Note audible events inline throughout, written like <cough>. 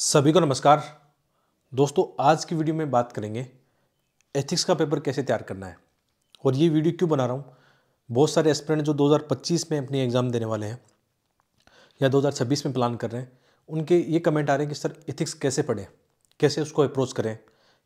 सभी को नमस्कार। दोस्तों, आज की वीडियो में बात करेंगे एथिक्स का पेपर कैसे तैयार करना है। और ये वीडियो क्यों बना रहा हूँ? बहुत सारे एस्पिरेंट जो 2025 में अपनी एग्ज़ाम देने वाले हैं या 2026 में प्लान कर रहे हैं, उनके ये कमेंट आ रहे हैं कि, सर एथिक्स कैसे पढ़ें? कैसे उसको अप्रोच करें?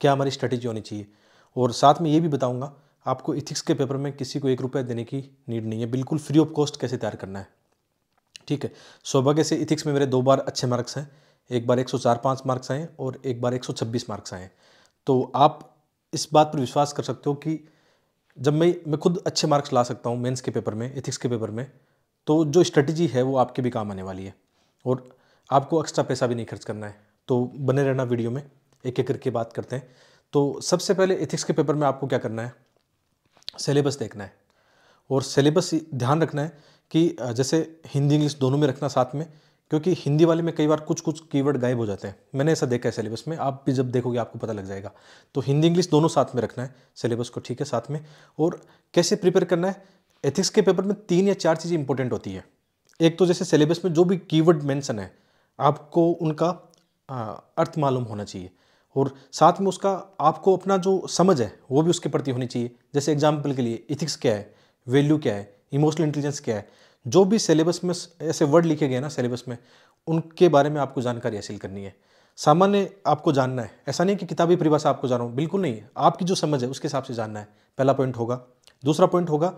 क्या हमारी स्ट्रेटेजी होनी चाहिए? और साथ में ये भी बताऊँगा, आपको इथिक्स के पेपर में किसी को एक रुपये देने की नीड नहीं है। बिल्कुल फ्री ऑफ़ कॉस्ट कैसे तैयार करना है। ठीक है? सौभाग्य से इथिक्स में मेरे दो बार अच्छे मार्क्स हैं। एक बार 104 पाँच मार्क्स आए और एक बार 126 मार्क्स आए। तो आप इस बात पर विश्वास कर सकते हो कि जब मैं मैं खुद अच्छे मार्क्स ला सकता हूँ मेंस के पेपर में एथिक्स के पेपर में तो जो स्ट्रेटजी है वो आपके भी काम आने वाली है। और आपको एक्स्ट्रा पैसा भी नहीं खर्च करना है। तो बने रहना वीडियो में, एक एक करके बात करते हैं। तो सबसे पहले एथिक्स के पेपर में आपको क्या करना है? सिलेबस देखना है। और सिलेबस ध्यान रखना है कि, जैसे हिंदी, इंग्लिश दोनों में रखना साथ में क्योंकि हिंदी वाले में कई बार कुछ कुछ कीवर्ड गायब हो जाते हैं। मैंने ऐसा देखा है सिलेबस में। आप भी जब देखोगे, आपको पता लग जाएगा। तो हिंदी, इंग्लिश दोनों साथ में रखना है सिलेबस को ठीक है साथ में। और कैसे प्रिपेयर करना है? एथिक्स के पेपर में तीन या चार चीज़ें इंपॉर्टेंट होती है। एक तो जैसे सिलेबस में जो भी कीवर्ड मेंशन है, आपको उनका अर्थ मालूम होना चाहिए। और साथ में उसका आपको अपना जो समझ है, वो भी उसके प्रति होनी चाहिए। जैसे एग्ज़ाम्पल के लिए इथिक्स क्या है? वैल्यू क्या है? इमोशनल इंटेलिजेंस क्या है? जो भी सिलेबस में ऐसे वर्ड लिखे गए ना सिलेबस में, उनके बारे में आपको जानकारी हासिल करनी है। सामान्य आपको जानना है। ऐसा नहीं कि किताबी परिभाषा आपको जानो बिल्कुल नहीं आपकी जो समझ है, उसके हिसाब से जानना है। पहला पॉइंट होगा। दूसरा पॉइंट होगा,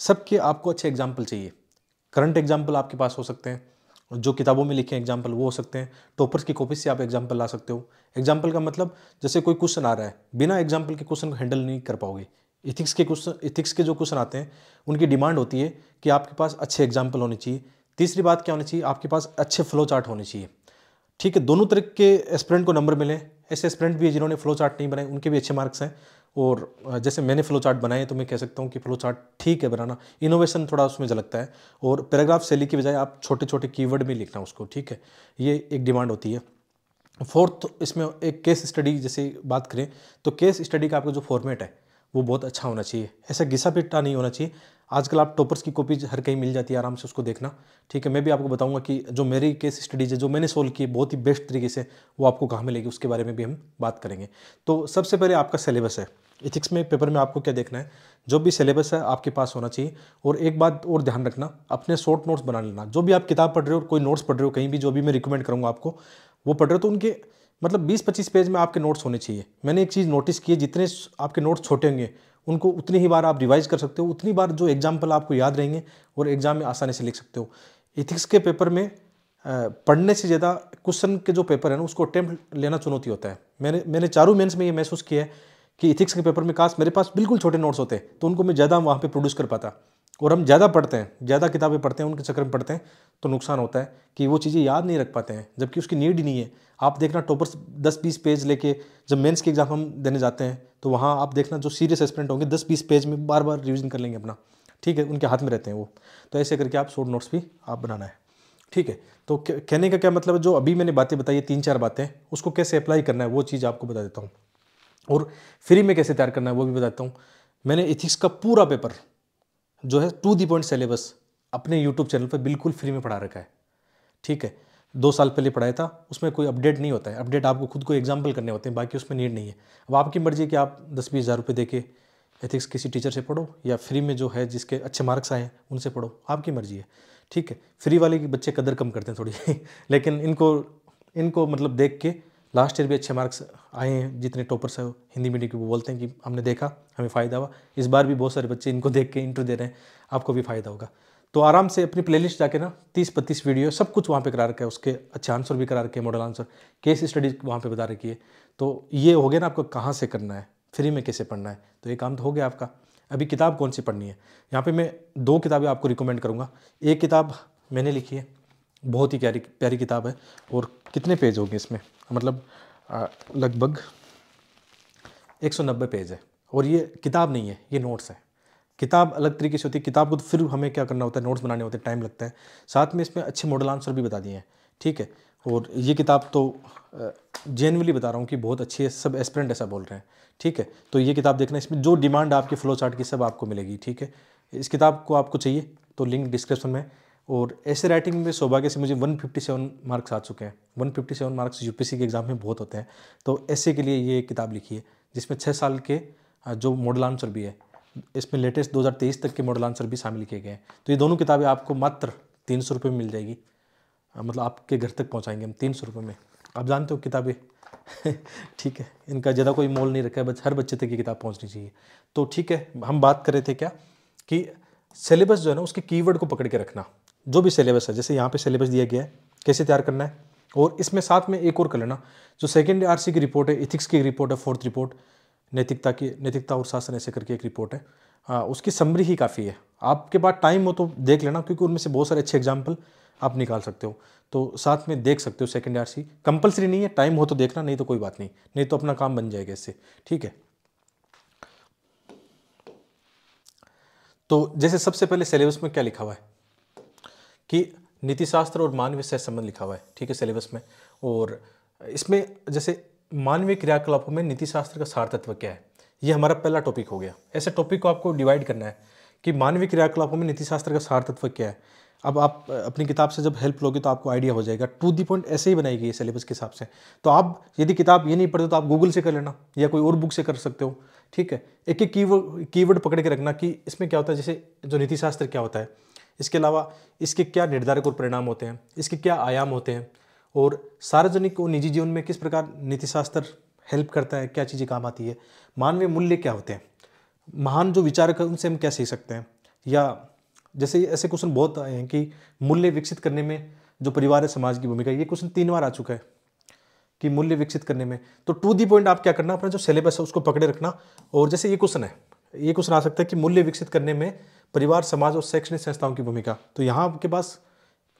सबके आपको अच्छे एग्ज़ाम्पल चाहिए। करंट एग्ज़ाम्पल आपके पास हो सकते हैं। जो किताबों में लिखे हैं एग्ज़ाम्पल वो हो सकते हैं। टॉपर्स की कॉपी से आप एग्ज़ाम्पल ला सकते हो। एग्ज़ाम्पल का मतलब जैसे कोई क्वेश्चन आ रहा है, बिना एग्ज़ाम्पल के क्वेश्चन को हैंडल नहीं कर पाओगे। इथिक्स के क्वेश्चन इथिक्स के जो क्वेश्चन आते हैं, उनकी डिमांड होती है कि आपके पास अच्छे एग्ज़ाम्पल होने चाहिए। तीसरी बात क्या होनी चाहिए? आपके पास अच्छे फ्लो चार्ट होने चाहिए। ठीक है, दोनों तरह के एस्पिरेंट को नंबर मिले, ऐसे एस्पिरेंट भी जिन्होंने फ्लो चार्ट नहीं बनाए, उनके भी अच्छे मार्क्स हैं। और जैसे मैंने फ्लो चार्ट बनाए तो मैं कह सकता हूँ कि फ्लो चार्ट ठीक है बनाना। इनोवेशन थोड़ा उसमें झलकता है। और पैराग्राफ शैली की बजाय आप छोटे छोटे कीवर्ड में लिखना उसको, ठीक है? ये एक डिमांड होती है। फोर्थ इसमें एक केस स्टडी जैसे बात करें तो केस स्टडी का आपका जो फॉर्मेट है वो बहुत अच्छा होना चाहिए। ऐसा घिसा पिट्टा नहीं होना चाहिए। आजकल आप टॉपर्स की कॉपीज हर कहीं मिल जाती है, आराम से उसको देखना। ठीक है, मैं भी आपको बताऊँगा कि जो मेरी केस स्टडीज़ है, जो मैंने सोल्व की बहुत ही बेस्ट तरीके से, वो आपको कहाँ मिलेगी, उसके बारे में भी हम बात करेंगे। तो सबसे पहले आपका सिलेबस है। इथिक्स में पेपर में आपको क्या देखना है? जो भी सिलेबस है, आपके पास होना चाहिए। और एक बात और ध्यान रखना, अपने शॉर्ट नोट्स बना लेना। जो भी आप किताब पढ़ रहे हो, कोई नोट्स पढ़ रहे हो, कहीं भी जो भी मैं रिकमेंड करूँगा आपको, वो पढ़ रहे हो तो उनके मतलब 20-25 पेज में आपके नोट्स होने चाहिए। मैंने एक चीज़ नोटिस की है, जितने आपके नोट्स छोटे होंगे, उनको उतनी ही बार आप रिवाइज कर सकते हो, उतनी बार जो एग्ज़ाम्पल आपको याद रहेंगे और एग्ज़ाम में आसानी से लिख सकते हो। इथिक्स के पेपर में पढ़ने से ज़्यादा क्वेश्चन के जो पेपर है ना, उसको अटैम्प्ट लेना चुनौती होता है। मैंने मैंने चारों मेंस में ये महसूस किया है कि इथिक्स के पेपर में काश मेरे पास बिल्कुल छोटे नोट्स होते तो उनको मैं ज़्यादा वहाँ पे प्रोड्यूस कर पाता। और हम ज़्यादा पढ़ते हैं, ज़्यादा किताबें पढ़ते हैं, उनके चक्कर में पढ़ते हैं तो नुकसान होता है कि वो चीज़ें याद नहीं रख पाते हैं, जबकि उसकी नीड ही नहीं है। आप देखना टॉपर्स दस बीस पेज लेके जब मेंस की एग्ज़ाम हम देने जाते हैं तो वहाँ आप देखना जो सीरियस एस्पिरेंट होंगे, दस बीस पेज में बार बार रिविजन कर लेंगे अपना। ठीक है? उनके हाथ में रहते हैं वो। तो ऐसे करके आप शॉर्ट नोट्स भी आप बनाना है। ठीक है? तो कहने का क्या मतलब है? जो अभी मैंने बातें बताई तीन चार बातें, उसको कैसे अप्लाई करना है, वो चीज़ आपको बता देता हूँ। और फ्री में कैसे तैयार करना है, वो भी बताता हूँ। मैंने इथिक्स का पूरा पेपर जो है, टू दी पॉइंट सिलेबस अपने यूट्यूब चैनल पर बिल्कुल फ्री में पढ़ा रखा है। ठीक है? दो साल पहले पढ़ाया था, उसमें कोई अपडेट नहीं होता है। अपडेट आपको खुद को एग्ज़ाम्पल करने होते हैं, बाकी उसमें नीड नहीं है। अब आपकी मर्ज़ी कि आप दस बीस हज़ार रुपये दे के एथिक्स किसी टीचर से पढ़ो, या फ्री में जो है जिसके अच्छे मार्क्स आए उनसे पढ़ो। आपकी मर्ज़ी है, ठीक है? फ्री वाले के बच्चे कदर कम करते हैं थोड़ी। <laughs> लेकिन इनको इनको मतलब देख के लास्ट ईयर भी अच्छे मार्क्स आए हैं, जितने टॉपर्स हैं, हिंदी मीडियम के वो बोलते हैं कि हमने देखा, हमें फ़ायदा हुआ। इस बार भी बहुत सारे बच्चे इनको देख के इंटरव्यू दे रहे हैं, आपको भी फ़ायदा होगा। तो आराम से अपनी प्लेलिस्ट जाके ना तीस बत्तीस वीडियो सब कुछ वहाँ पे करा रखा है, उसके अच्छे आंसर भी करा रखे हैं मॉडल आंसर केस स्टडीज़ वहाँ पे बता रखी है। तो ये हो गया ना आपको कहाँ से करना है फ्री में कैसे पढ़ना है तो ये काम तो हो गया आपका। अभी किताब कौन सी पढ़नी है? यहाँ पे मैं दो किताबें आपको रिकमेंड करूँगा। एक किताब मैंने लिखी है, बहुत ही प्यारी प्यारी किताब है, और कितने पेज होंगे इसमें? मतलब लगभग 190 पेज है, और ये किताब नहीं है, ये नोट्स है। किताब अलग तरीके से होती है, किताब को तो फिर हमें क्या करना होता है नोट्स बनाने होते हैं टाइम लगता है। साथ में इसमें अच्छे मॉडल आंसर भी बता दिए हैं, ठीक है? और ये किताब तो जेनवली बता रहा हूँ कि बहुत अच्छी है सब एस्परेंट ऐसा बोल रहे हैं, ठीक है? तो ये किताब देखना, इसमें जो डिमांड आपकी फ्लो चार्ट की सब आपको मिलेगी, ठीक है? इस किताब को आपको चाहिए तो लिंक डिस्क्रिप्शन में। और ऐसे राइटिंग में सौभाग्य से मुझे 157 मार्क्स आ चुके हैं। 157 मार्क्स यूपीसी के एग्ज़ाम में बहुत होते हैं। तो ऐसे के लिए ये किताब लिखी है, जिसमें छः साल के जो मॉडल आंसर भी है इसमें लेटेस्ट 2023 तक के मॉडल आंसर भी शामिल किए गए हैं। तो ये दोनों किताबें आपको मात्र तीन सौ रुपये में मिल जाएगी। मतलब आपके घर तक पहुँचाएँगे हम तीन सौ रुपये में। आप जानते हो किताबें <laughs> ठीक है, इनका ज़्यादा कोई मोल नहीं रखा है, बस हर बच्चे तक ये किताब पहुँचनी चाहिए। तो ठीक है, हम बात कर रहे थे क्या कि सिलेबस जो है ना, उसके कीवर्ड को पकड़ के रखना, जो भी सिलेबस है, जैसे यहाँ पे सिलेबस दिया गया है, कैसे तैयार करना है, और इसमें साथ में एक और कर लेना, जो सेकेंड आर की रिपोर्ट है इथिक्स की रिपोर्ट है फोर्थ रिपोर्ट नैतिकता की नैतिकता और शासन ऐसे करके एक रिपोर्ट है। आ, उसकी समरी ही काफ़ी है। आपके पास टाइम हो तो देख लेना क्योंकि उनमें से बहुत सारे अच्छे एग्ज़ाम्पल आप निकाल सकते हो। तो साथ में देख सकते हो सेकेंड आर सी कंपलसरी नहीं है टाइम हो तो देखना नहीं तो कोई बात नहीं। नहीं तो अपना काम बन जाएगा इससे। ठीक है। तो जैसे सबसे पहले सिलेबस में क्या लिखा हुआ है? कि नीतिशास्त्र और मानवीय सह संबंध लिखा हुआ है। ठीक है सिलेबस में। और इसमें जैसे मानवीय क्रियाकलापों में नीतिशास्त्र का सार तत्व क्या है? ये हमारा पहला टॉपिक हो गया। ऐसे टॉपिक को आपको डिवाइड करना है कि मानवीय क्रियाकलापों में नीतिशास्त्र का सार तत्व क्या है। अब आप अपनी किताब से जब हेल्प लोगे तो आपको आइडिया हो जाएगा। टू दी पॉइंट ऐसे ही बनाई गई है सिलेबस के हिसाब से। तो आप, यदि किताब ये नहीं पढ़ते तो आप गूगल से कर लेना या कोई और बुक से कर सकते हो। ठीक है? एक एक कीवर्ड कीवर्ड पकड़ के रखना कि इसमें क्या होता है? जैसे जो नीतिशास्त्र क्या होता है? इसके अलावा इसके क्या निर्धारक और परिणाम होते हैं? इसके क्या आयाम होते हैं? और सार्वजनिक और निजी जीवन में किस प्रकार नीतिशास्त्र हेल्प करता है, क्या चीज़ें काम आती है, मानवीय मूल्य क्या होते हैं, महान जो विचारक है, उनसे हम क्या सीख सकते हैं? या जैसे ऐसे क्वेश्चन बहुत आए हैं कि मूल्य विकसित करने में जो परिवार है, समाज की भूमिका, ये क्वेश्चन तीन बार आ चुका है कि मूल्य विकसित करने में। तो टू दी पॉइंट आप क्या करना, अपना जो सिलेबस है, उसको पकड़े रखना। और जैसे ये क्वेश्चन है, ये क्वेश्चन आ सकता है कि मूल्य विकसित करने में परिवार, समाज और शैक्षणिक संस्थाओं की भूमिका। तो यहाँ आपके पास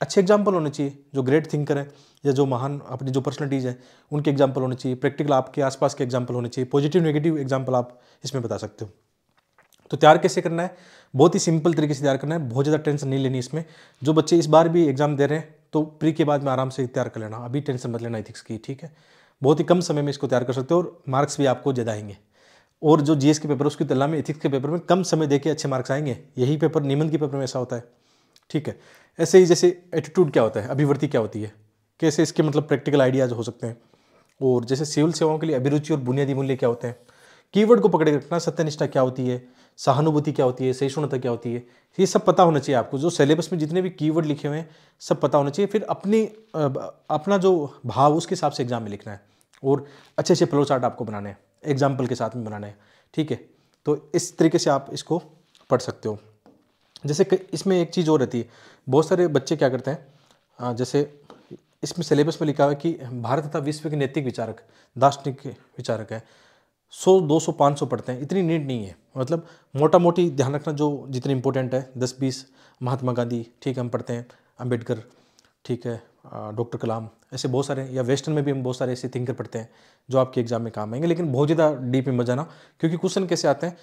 अच्छे एग्ज़ाम्पल होने चाहिए, जो ग्रेट थिंकर है, या जो महान अपनी जो पर्सनलिटीज़ है, उनके एग्ज़ाम्पल होने चाहिए। प्रैक्टिकल आपके आसपास के एग्ज़ाम्पल होने चाहिए। पॉजिटिव नेगेटिव एग्ज़ाम्पल आप इसमें बता सकते हो। तो तैयार कैसे करना है? बहुत ही सिंपल तरीके से तैयार करना है। बहुत ज़्यादा टेंशन नहीं लेनी इसमें। जो बच्चे इस बार भी एग्ज़ाम दे रहे हैं तो प्री के बाद में आराम से तैयार कर लेना। अभी टेंशन मत लेना इथिक्स की, ठीक है? बहुत ही कम समय में इसको तैयार कर सकते हो और मार्क्स भी आपको ज़्यादा आएँगे। और जो जीएस के पेपर उसकी तुलना में इथिक्स के पेपर में कम समय देके अच्छे मार्क्स आएँगे। यही पेपर निबंध के पेपर में ऐसा होता है। ठीक है। ऐसे ही जैसे एटीट्यूड क्या होता है? अभिवृत्ति क्या होती है? कैसे इसके मतलब प्रैक्टिकल आइडियाज़ हो सकते हैं? और जैसे सिविल सेवाओं के लिए अभिरुचि और बुनियादी मूल्य क्या होते हैं? कीवर्ड को पकड़ रखना, सत्यनिष्ठा क्या होती है? सहानुभूति क्या होती है? सहिष्णुता क्या होती है? ये सब पता होना चाहिए आपको। जो सिलेबस में जितने भी कीवर्ड लिखे हुए हैं, सब पता होना चाहिए। फिर अपनी अपना जो भाव, उसके हिसाब से एग्ज़ाम में लिखना है। और अच्छे अच्छे फ्लो चार्ट आपको बनाने हैं। एग्ज़ाम्पल के साथ में बनाना है। ठीक है? तो इस तरीके से आप इसको पढ़ सकते हो। जैसे इसमें एक चीज़ और रहती है। बहुत सारे बच्चे क्या करते हैं जैसे इसमें सिलेबस में लिखा हुआ है कि भारत तथा विश्व के नैतिक विचारक, दार्शनिक विचारक है। सौ, दो सौ, पाँच सौ पढ़ते हैं। इतनी नीड नहीं है। मतलब मोटा मोटी ध्यान रखना जो जितने इंपॉर्टेंट है, दस, बीस, महात्मा गांधी, ठीक है, हम पढ़ते हैं। अंबेडकर ठीक है डॉक्टर कलाम, ऐसे बहुत सारे या वेस्टर्न में भी हम बहुत सारे ऐसे थिंकर पढ़ते हैं, जो आपके एग्ज़ाम में काम आएँगे। लेकिन बहुत ज़्यादा डीप में मत जाना, क्योंकि क्वेश्चन कैसे आते हैं?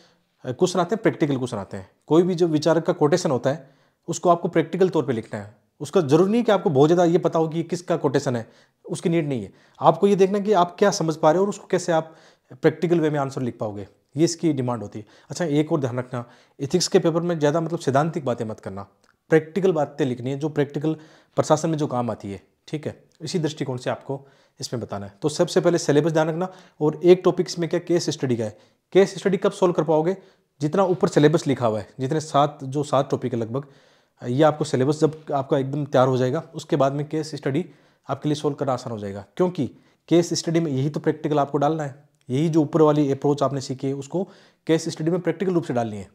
क्वेश्चन आते हैं प्रैक्टिकल क्वेश्चन आते हैं। कोई भी जो विचारक का कोटेशन होता है, उसको आपको प्रैक्टिकल तौर पर लिखना है। उसका ज़रूरी नहीं कि आपको बहुत ज़्यादा ये पता हो कि किसका कोटेशन है, उसकी नीड नहीं है। आपको ये देखना कि आप क्या समझ पा रहे हो और उसको कैसे आप प्रैक्टिकल वे में आंसर लिख पाओगे। ये इसकी डिमांड होती है। अच्छा एक और ध्यान रखना इथिक्स के पेपर में ज़्यादा मतलब सिद्धांतिक बातें मत करना। प्रैक्टिकल बातें लिखनी है जो प्रैक्टिकल प्रशासन में जो काम आती है, ठीक है? इसी दृष्टिकोण से आपको इसमें बताना है। तो सबसे पहले सिलेबस ध्यान रखना और एक टॉपिक इसमें क्या केस स्टडी का है केस स्टडी कब सोल्व कर पाओगे? जितना ऊपर सिलेबस लिखा हुआ है, जितने सात, जो सात टॉपिक है लगभग, ये आपको सिलेबस जब आपका एकदम तैयार हो जाएगा, उसके बाद में केस स्टडी आपके लिए सोल्व करना आसान हो जाएगा। क्योंकि केस स्टडी में यही तो प्रैक्टिकल आपको डालना है। यही जो ऊपर वाली अप्रोच आपने सीखी है, उसको केस स्टडी में प्रैक्टिकल रूप से डालनी है।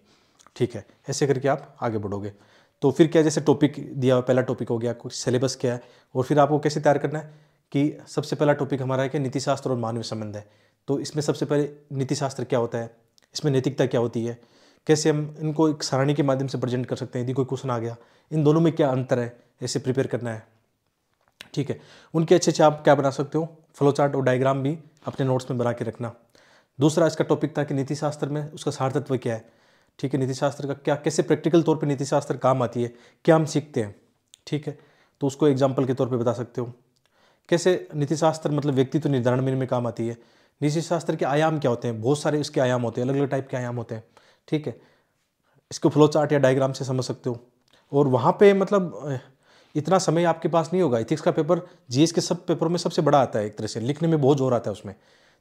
ठीक है, ऐसे करके आप आगे बढ़ोगे। तो फिर क्या जैसे टॉपिक दिया हुआ, पहला टॉपिक हो गया, कुछ सिलेबस क्या है, और फिर आपको कैसे तैयार करना है कि सबसे पहला टॉपिक हमारा है कि नीतिशास्त्र और मानवीय संबंध है। तो इसमें सबसे पहले नीतिशास्त्र क्या होता है? इसमें नैतिकता क्या होती है? कैसे हम इनको एक सारणी के माध्यम से प्रेजेंट कर सकते हैं? यदि कोई क्वेश्चन आ गया, इन दोनों में क्या अंतर है? ऐसे प्रिपेयर करना है। ठीक है, उनके अच्छे अच्छे आप क्या बना सकते हो? फ्लो चार्ट और डायग्राम भी अपने नोट्स में बना के रखना। दूसरा इसका टॉपिक था कि नीतिशास्त्र में उसका सार्थत्व क्या है? ठीक है नीतिशास्त्र का क्या, कैसे प्रैक्टिकल तौर पे नीतिशास्त्र काम आती है? क्या हम सीखते हैं? ठीक है तो उसको एग्ज़ाम्पल के तौर पर बता सकते हो। कैसे नीतिशास्त्र मतलब व्यक्तित्व निर्धारण में काम आती है? नीतिशास्त्र के आयाम क्या होते हैं? बहुत सारे इसके आयाम होते हैं अलग अलग टाइप के आयाम होते हैं, ठीक है? इसको फ्लो चार्ट या डायग्राम से समझ सकते हो। और वहाँ पे मतलब इतना समय आपके पास नहीं होगा। इथिक्स का पेपर जीएस के सब पेपरों में सबसे बड़ा आता है एक तरह से। लिखने में बहुत ज़ोर आता है उसमें।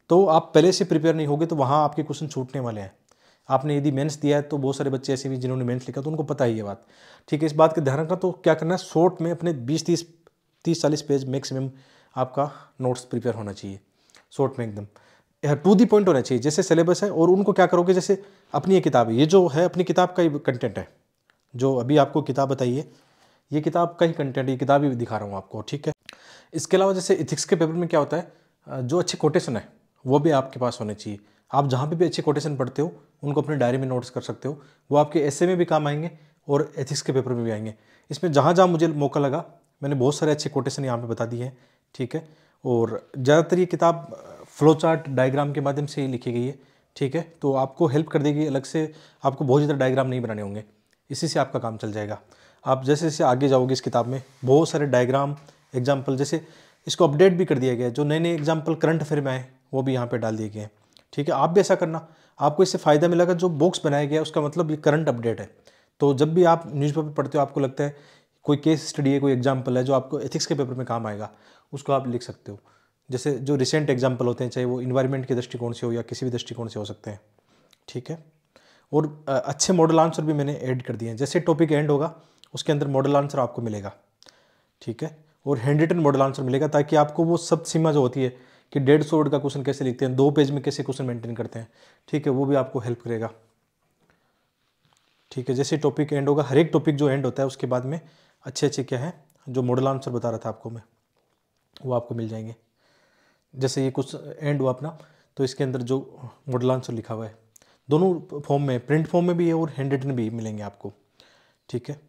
तो आप पहले से प्रिपेयर नहीं होगे तो वहाँ आपके क्वेश्चन छूटने वाले हैं। आपने यदि मेंस दिया है तो बहुत सारे बच्चे ऐसे भी जिन्होंने मेंस लिखा तो उनको पता ही है बात। ठीक है, इस बात का ध्यान रखना। तो क्या करना है? शॉर्ट में अपने बीस, तीस तीस, चालीस पेज मैक्सिमम आपका नोट्स प्रिपेयर होना चाहिए। शॉर्ट में एकदम। टू दी पॉइंट होना चाहिए, जैसे सिलेबस है, और उनको क्या करोगे, जैसे अपनी ये किताब है। ये जो है, अपनी किताब का ही कंटेंट है, जो अभी आपको किताब बताइए। ये किताब का ही कंटेंट ये किताब ही दिखा रहा हूँ आपको, ठीक है? इसके अलावा जैसे इथिक्स के पेपर में क्या होता है जो अच्छे कोटेशन है, वो भी आपके पास होने चाहिए। आप जहाँ पे भी अच्छे कोटेशन पढ़ते हो, उनको अपने डायरी में नोट्स कर सकते हो। वो आपके ऐसे में भी काम आएँगे, और एथिक्स के पेपर में भी आएँगे। इसमें जहाँ जहाँ मुझे मौका लगा, मैंने बहुत सारे अच्छे कोटेशन यहाँ पे बता दिए हैं, ठीक है? और ज़्यादातर ये किताब फ्लो चार्ट डायग्राम के माध्यम से ही लिखी गई है, ठीक है? तो आपको हेल्प कर देगी, अलग से आपको बहुत ज़्यादा डायग्राम नहीं बनाने होंगे। इसी से आपका काम चल जाएगा। आप जैसे जैसे आगे जाओगे इस किताब में, बहुत सारे डायग्राम एग्ज़ाम्पल जैसे इसको अपडेट भी कर दिया गया है। जो नए नए एग्ज़ाम्पल करंट अफेयर में आए, वो भी यहाँ पर डाल दिए गए हैं, ठीक है? आप भी ऐसा करना। आपको इससे फ़ायदा मिलेगा, जो बॉक्स बनाया गया उसका मतलब ये करंट अपडेट है। तो जब भी आप न्यूज़पेपर पढ़ते हो, आपको लगता है कोई केस स्टडी है, कोई एग्ज़ाम्पल है, जो आपको एथिक्स के पेपर में काम आएगा, उसको आप लिख सकते हो। जैसे जो रिसेंट एग्ज़ाम्पल होते हैं, चाहे वो इन्वायरमेंट के दृष्टिकोण से हो या किसी भी दृष्टिकोण से हो सकते हैं, ठीक है? और अच्छे मॉडल आंसर भी मैंने ऐड कर दिए हैं। जैसे टॉपिक एंड होगा, उसके अंदर मॉडल आंसर आपको मिलेगा, ठीक है? और हैंड रिटन मॉडल आंसर मिलेगा, ताकि आपको वो सब सीमा जो होती है कि डेढ़ सौ वर्ड का क्वेश्चन कैसे लिखते हैं, दो पेज में कैसे क्वेश्चन मेंटेन करते हैं, ठीक है? वो भी आपको हेल्प करेगा, ठीक है? जैसे टॉपिक एंड होगा, हर एक टॉपिक जो एंड होता है, उसके बाद में अच्छे अच्छे क्या है, जो मॉडल आंसर बता रहा था आपको मैं, वो आपको मिल जाएँगे। जैसे ये कुछ एंड हुआ अपना तो इसके अंदर जो मॉडल आंसर लिखा हुआ है, दोनों फॉर्म में प्रिंट फॉर्म में भी है और हैंड रिटन भी मिलेंगे आपको, ठीक है?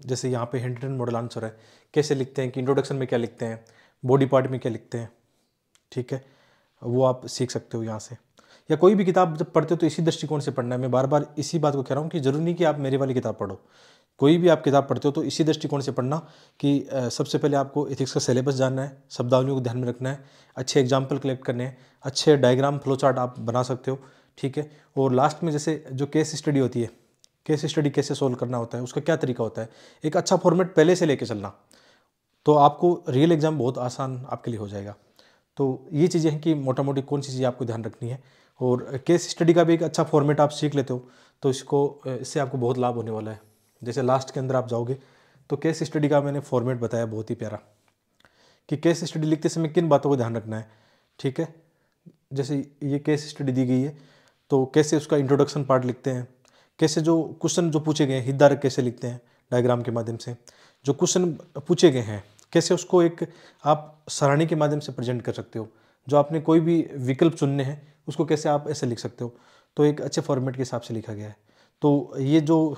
जैसे यहाँ पे हैंड रिटन मॉडल आंसर है, कैसे लिखते हैं, कि इंट्रोडक्शन में क्या लिखते हैं बॉडी पार्ट में क्या लिखते हैं, ठीक है? वो आप सीख सकते हो यहाँ से। या कोई भी किताब जब पढ़ते हो तो इसी दृष्टिकोण से पढ़ना है। मैं बार बार इसी बात को कह रहा हूँ कि ज़रूरी नहीं कि आप मेरी वाली किताब पढ़ो। कोई भी आप किताब पढ़ते हो तो इसी दृष्टिकोण से पढ़ना कि सबसे पहले आपको इथिक्स का सिलेबस जानना है, शब्दावलियों को ध्यान में रखना है, अच्छे एग्ज़ाम्पल कलेक्ट करने हैं, अच्छे डायग्राम फ्लो चार्ट आप बना सकते हो, ठीक है? और लास्ट में जैसे जो केस स्टडी होती है केस स्टडी कैसे सोल्व करना होता है, उसका क्या तरीका होता है, एक अच्छा फॉर्मेट पहले से लेके चलना तो आपको रियल एग्ज़ाम बहुत आसान आपके लिए हो जाएगा। तो ये चीज़ें हैं कि मोटा मोटी कौन सी चीज़ें आपको ध्यान रखनी है, और केस स्टडी का भी एक अच्छा फॉर्मेट आप सीख लेते हो तो इसको इससे आपको बहुत लाभ होने वाला है। जैसे लास्ट के अंदर आप जाओगे तो केस स्टडी का मैंने फॉर्मेट बताया, बहुत ही प्यारा, कि केस स्टडी लिखते समय किन बातों को ध्यान रखना है, ठीक है? जैसे ये केस स्टडी दी गई है तो कैसे उसका इंट्रोडक्शन पार्ट लिखते हैं, कैसे जो क्वेश्चन जो पूछे गए हैं, हितधारक कैसे लिखते हैं डायग्राम के माध्यम से, जो क्वेश्चन पूछे गए हैं, कैसे उसको एक आप सराहनी के माध्यम से प्रेजेंट कर सकते हो, जो आपने कोई भी विकल्प चुनने हैं, उसको कैसे आप ऐसे लिख सकते हो तो एक अच्छे फॉर्मेट के हिसाब से लिखा गया है। तो ये जो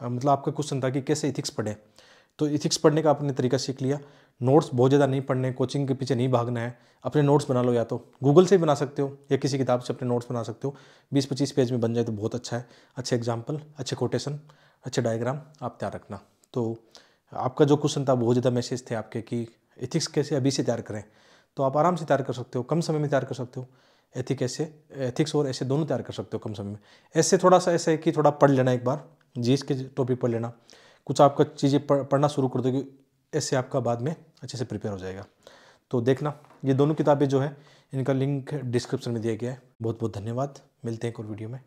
मतलब आपका क्वेश्चन था कि कैसे इथिक्स पढ़ें। तो इथिक्स पढ़ने का आपने तरीका सीख लिया। नोट्स बहुत ज़्यादा नहीं पढ़ने कोचिंग के पीछे नहीं भागना है। अपने नोट्स बना लो या तो गूगल से ही बना सकते हो या किसी किताब से अपने नोट्स बना सकते हो। बीस पच्चीस पेज में बन जाए तो बहुत अच्छा है। अच्छे एग्ज़ाम्पल अच्छे कोटेशन अच्छे डायग्राम आप तैयार रखना। तो आपका जो क्वेश्चन था बहुत ज़्यादा मैसेज थे आपके कि इथिक्स कैसे अभी से तैयार करें। तो आप आराम से तैयार कर सकते हो, कम समय में तैयार कर सकते हो। एथिक ऐसे एथिक्स और ऐसे दोनों तैयार कर सकते हो कम समय में ऐसे थोड़ा सा ऐसा है कि थोड़ा पढ़ लेना एक बार जीएस के टॉपिक पढ़ लेना। कुछ आपका चीज़ें पढ़ना शुरू कर दोगे ऐसे आपका बाद में अच्छे से प्रिपेयर हो जाएगा। तो देखना, ये दोनों किताबें जो है, इनका लिंक डिस्क्रिप्शन में दिया गया है। बहुत बहुत धन्यवाद। मिलते हैं एक और वीडियो में।